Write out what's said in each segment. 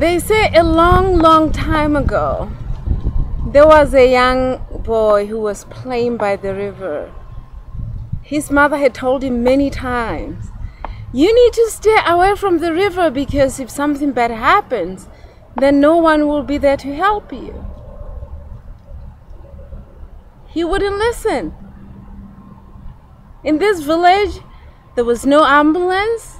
They say a long, long time ago, there was a young boy who was playing by the river. His mother had told him many times, You need to stay away from the river because if something bad happens, then no one will be there to help you. He wouldn't listen. In this village, there was no ambulance.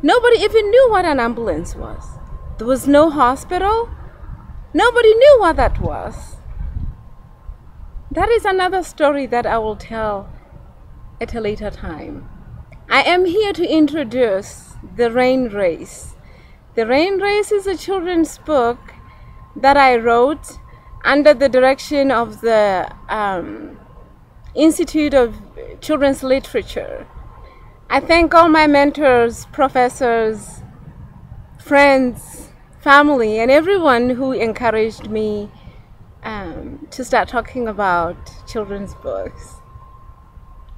Nobody even knew what an ambulance was. There was no hospital. Nobody knew what that was. That is another story that I will tell at a later time. I am here to introduce The Rain Race. The Rain Race is a children's book that I wrote under the direction of the um, Institute of Children's Literature. I thank all my mentors, professors, friends, family, and everyone who encouraged me um, to start talking about children's books.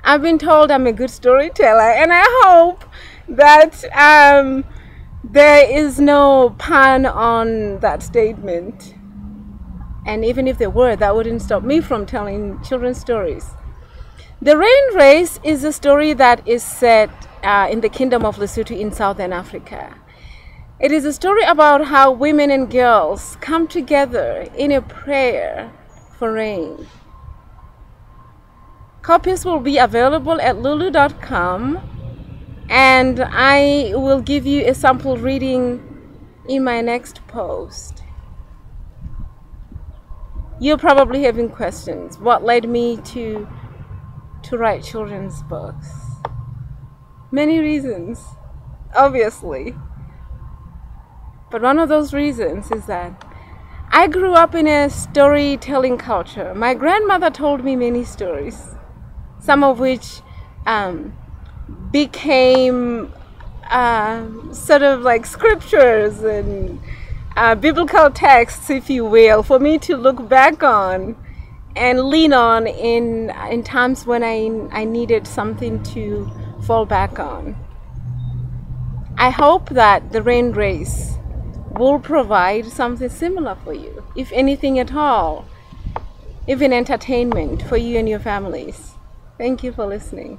I've been told I'm a good storyteller, and I hope that um, there is no pun on that statement. And even if there were, that wouldn't stop me from telling children's stories. The Rain Race is a story that is set uh, in the Kingdom of Lesotho in Southern Africa. It is a story about how women and girls come together in a prayer for rain. Copies will be available at lulu.com and I will give you a sample reading in my next post. You're probably having questions. What led me to to write children's books? Many reasons, obviously. But one of those reasons is that I grew up in a storytelling culture. My grandmother told me many stories, some of which um, became uh, sort of like scriptures and uh, biblical texts, if you will, for me to look back on and lean on in in times when I I needed something to fall back on. I hope that the rain race will provide something similar for you, if anything at all, even entertainment for you and your families. Thank you for listening.